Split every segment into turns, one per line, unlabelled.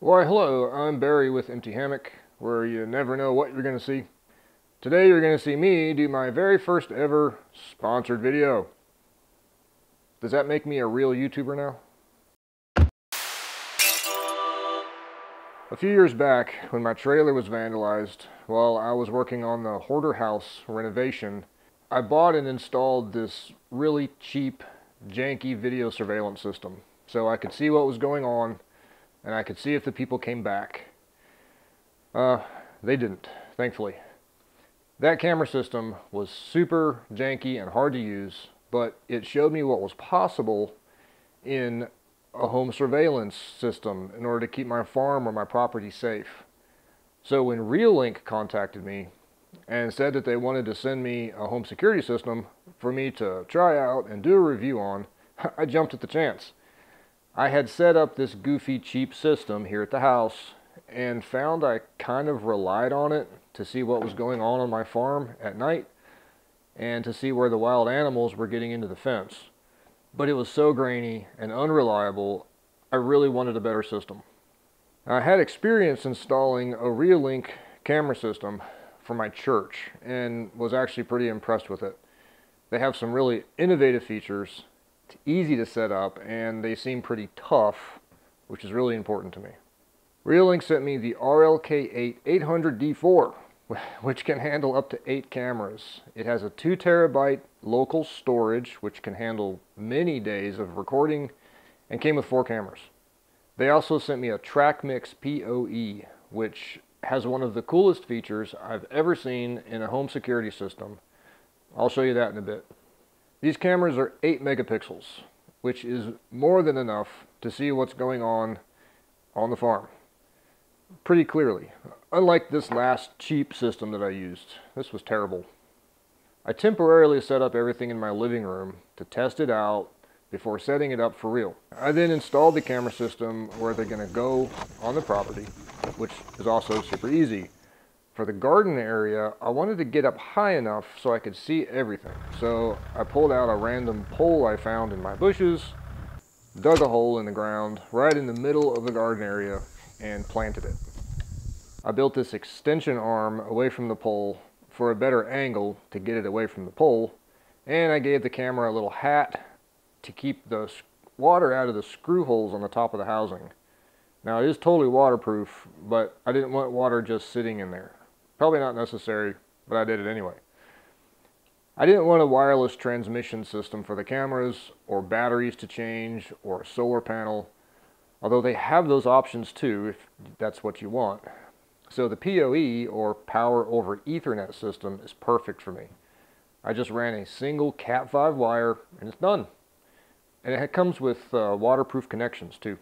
Why, hello, I'm Barry with Empty Hammock, where you never know what you're going to see. Today you're going to see me do my very first ever sponsored video. Does that make me a real YouTuber now? A few years back, when my trailer was vandalized while I was working on the hoarder house renovation, I bought and installed this really cheap, janky video surveillance system so I could see what was going on and I could see if the people came back. Uh, they didn't, thankfully. That camera system was super janky and hard to use, but it showed me what was possible in a home surveillance system in order to keep my farm or my property safe. So when Reolink contacted me and said that they wanted to send me a home security system for me to try out and do a review on, I jumped at the chance. I had set up this goofy cheap system here at the house and found I kind of relied on it to see what was going on on my farm at night and to see where the wild animals were getting into the fence. But it was so grainy and unreliable, I really wanted a better system. I had experience installing a Reolink camera system for my church and was actually pretty impressed with it. They have some really innovative features easy to set up and they seem pretty tough, which is really important to me. Reolink sent me the RLK8 800D4, which can handle up to eight cameras. It has a two terabyte local storage, which can handle many days of recording and came with four cameras. They also sent me a TrackMix PoE, which has one of the coolest features I've ever seen in a home security system. I'll show you that in a bit. These cameras are 8 megapixels, which is more than enough to see what's going on on the farm pretty clearly. Unlike this last cheap system that I used, this was terrible. I temporarily set up everything in my living room to test it out before setting it up for real. I then installed the camera system where they're going to go on the property, which is also super easy. For the garden area, I wanted to get up high enough so I could see everything. So I pulled out a random pole I found in my bushes, dug a hole in the ground right in the middle of the garden area, and planted it. I built this extension arm away from the pole for a better angle to get it away from the pole, and I gave the camera a little hat to keep the water out of the screw holes on the top of the housing. Now it is totally waterproof, but I didn't want water just sitting in there. Probably not necessary, but I did it anyway. I didn't want a wireless transmission system for the cameras, or batteries to change, or a solar panel, although they have those options too if that's what you want. So the PoE, or Power over Ethernet system, is perfect for me. I just ran a single Cat5 wire and it's done. And it comes with uh, waterproof connections too.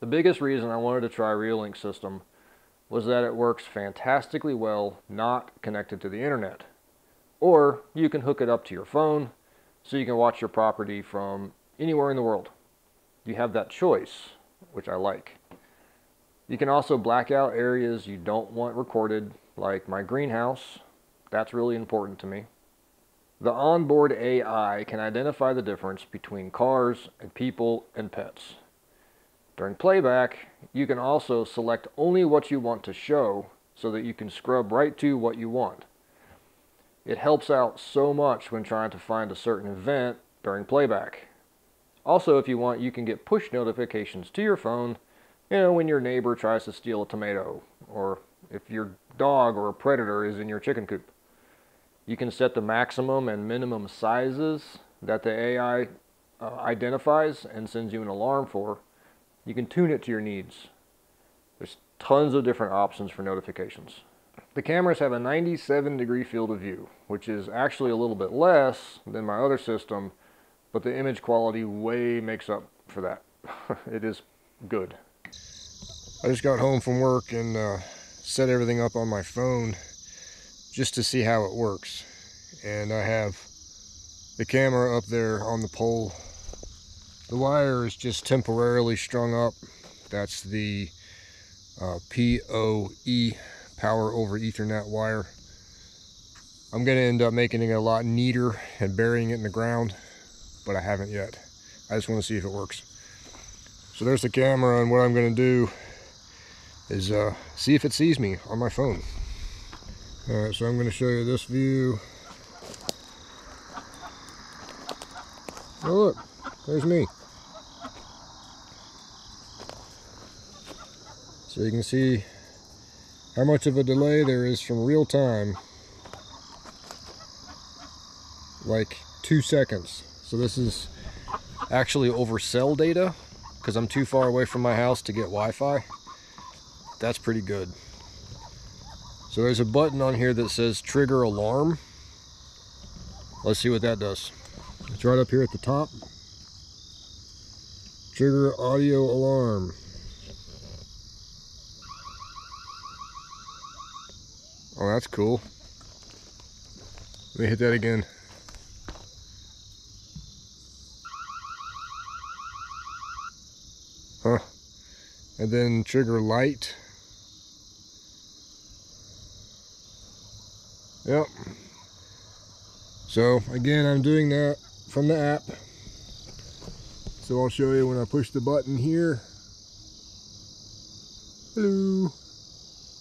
The biggest reason I wanted to try Reolink system was that it works fantastically well not connected to the internet. Or you can hook it up to your phone so you can watch your property from anywhere in the world. You have that choice, which I like. You can also black out areas you don't want recorded, like my greenhouse. That's really important to me. The onboard AI can identify the difference between cars and people and pets. During playback, you can also select only what you want to show so that you can scrub right to what you want. It helps out so much when trying to find a certain event during playback. Also, if you want, you can get push notifications to your phone, you know, when your neighbor tries to steal a tomato, or if your dog or a predator is in your chicken coop. You can set the maximum and minimum sizes that the AI uh, identifies and sends you an alarm for, you can tune it to your needs. There's tons of different options for notifications. The cameras have a 97 degree field of view, which is actually a little bit less than my other system, but the image quality way makes up for that. it is good. I just got home from work and uh, set everything up on my phone just to see how it works. And I have the camera up there on the pole the wire is just temporarily strung up. That's the uh, PoE, power over ethernet wire. I'm going to end up making it a lot neater and burying it in the ground, but I haven't yet. I just want to see if it works. So there's the camera and what I'm going to do is uh, see if it sees me on my phone. Alright, so I'm going to show you this view. Oh look, there's me. So you can see how much of a delay there is from real time. Like two seconds. So this is actually over cell data because I'm too far away from my house to get Wi-Fi. That's pretty good. So there's a button on here that says trigger alarm. Let's see what that does. It's right up here at the top. Trigger audio alarm. Oh, that's cool. Let me hit that again. Huh. And then trigger light. Yep. So again, I'm doing that from the app. So I'll show you when I push the button here. Hello.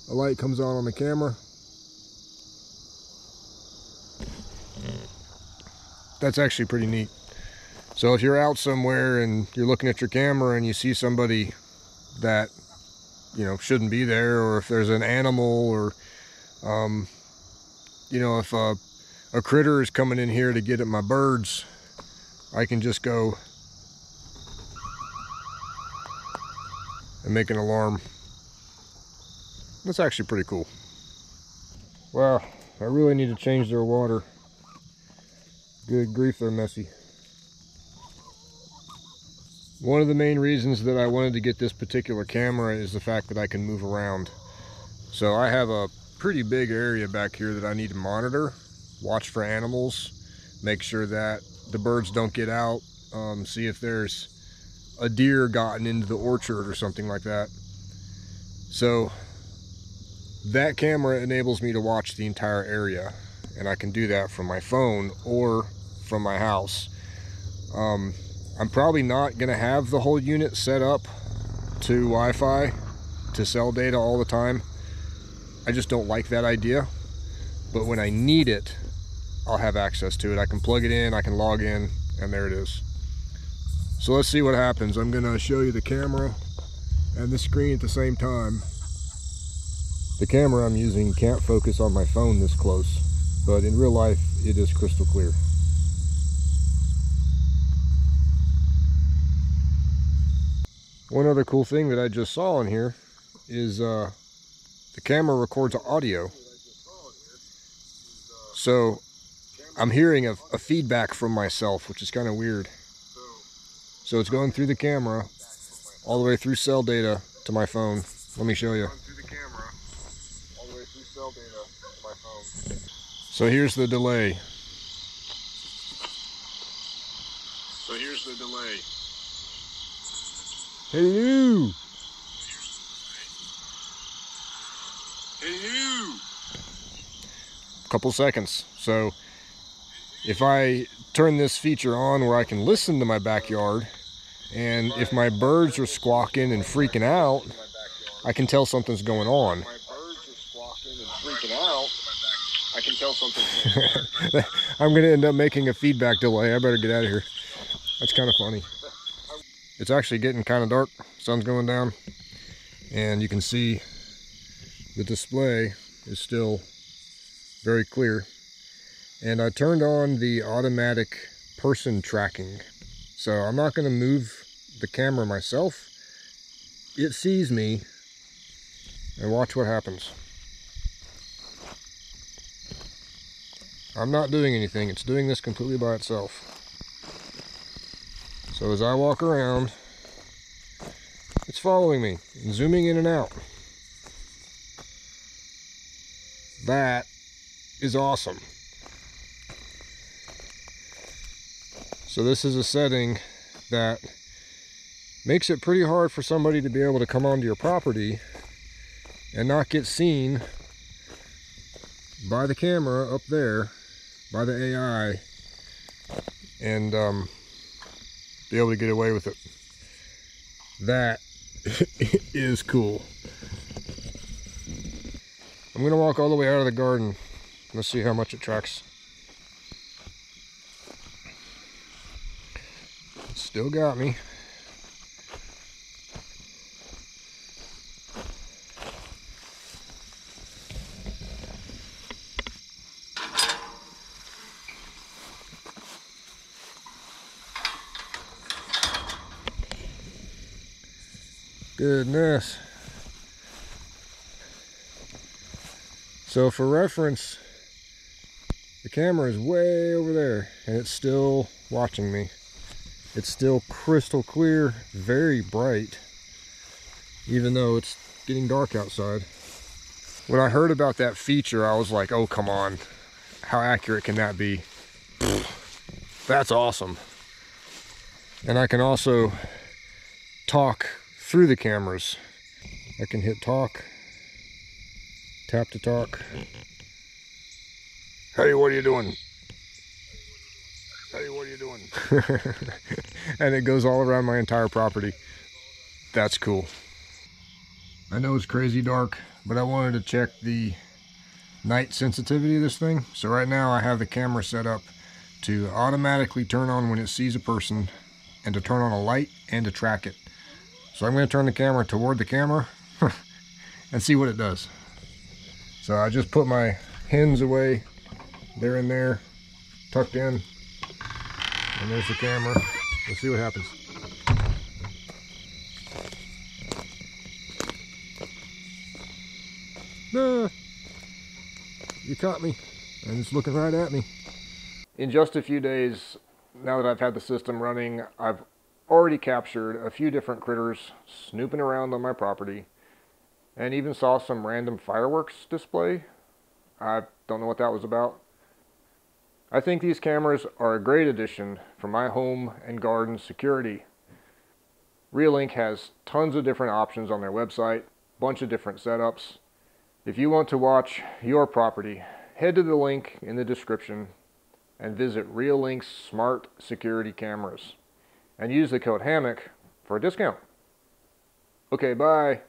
A light comes on on the camera. That's actually pretty neat. So if you're out somewhere and you're looking at your camera and you see somebody that, you know, shouldn't be there, or if there's an animal or, um, you know, if a, a critter is coming in here to get at my birds, I can just go and make an alarm. That's actually pretty cool. Wow, I really need to change their water. Good grief, they're messy. One of the main reasons that I wanted to get this particular camera is the fact that I can move around. So I have a pretty big area back here that I need to monitor, watch for animals, make sure that the birds don't get out, um, see if there's a deer gotten into the orchard or something like that. So that camera enables me to watch the entire area and I can do that from my phone or from my house. Um, I'm probably not going to have the whole unit set up to Wi-Fi to cell data all the time. I just don't like that idea. But when I need it, I'll have access to it. I can plug it in, I can log in, and there it is. So let's see what happens. I'm going to show you the camera and the screen at the same time. The camera I'm using can't focus on my phone this close, but in real life it is crystal clear. One other cool thing that I just saw in here is uh, the camera records audio. So I'm hearing a, a feedback from myself, which is kind of weird. So it's going through the camera all the way through cell data to my phone. Let me show you. So here's the delay. So here's the delay. Hey you! Hello. Hello. Couple seconds. So if I turn this feature on where I can listen to my backyard, and if my birds are squawking and freaking out, I can tell something's going on. I can tell something. I'm going to end up making a feedback delay. I better get out of here. That's kind of funny. It's actually getting kind of dark. Sun's going down. And you can see the display is still very clear. And I turned on the automatic person tracking. So I'm not going to move the camera myself. It sees me. And watch what happens. I'm not doing anything. It's doing this completely by itself. So as I walk around, it's following me, and zooming in and out. That is awesome. So this is a setting that makes it pretty hard for somebody to be able to come onto your property and not get seen by the camera up there, by the AI, and um, be able to get away with it. That is cool. I'm gonna walk all the way out of the garden. Let's see how much it tracks. Still got me. Goodness. So for reference, the camera is way over there and it's still watching me. It's still crystal clear, very bright, even though it's getting dark outside. When I heard about that feature, I was like, oh, come on. How accurate can that be? That's awesome. And I can also talk through the cameras. I can hit talk, tap to talk. Hey, what are you doing? Hey, what are you doing? and it goes all around my entire property. That's cool. I know it's crazy dark, but I wanted to check the night sensitivity of this thing. So right now I have the camera set up to automatically turn on when it sees a person and to turn on a light and to track it. So I'm going to turn the camera toward the camera and see what it does. So I just put my hens away. They're in there, tucked in. And there's the camera. Let's see what happens. Ah, you caught me. And it's looking right at me. In just a few days, now that I've had the system running, I've already captured a few different critters snooping around on my property and even saw some random fireworks display. I don't know what that was about. I think these cameras are a great addition for my home and garden security. Reolink has tons of different options on their website, bunch of different setups. If you want to watch your property, head to the link in the description and visit Reolink's smart security cameras and use the code HAMMOCK for a discount. Okay, bye.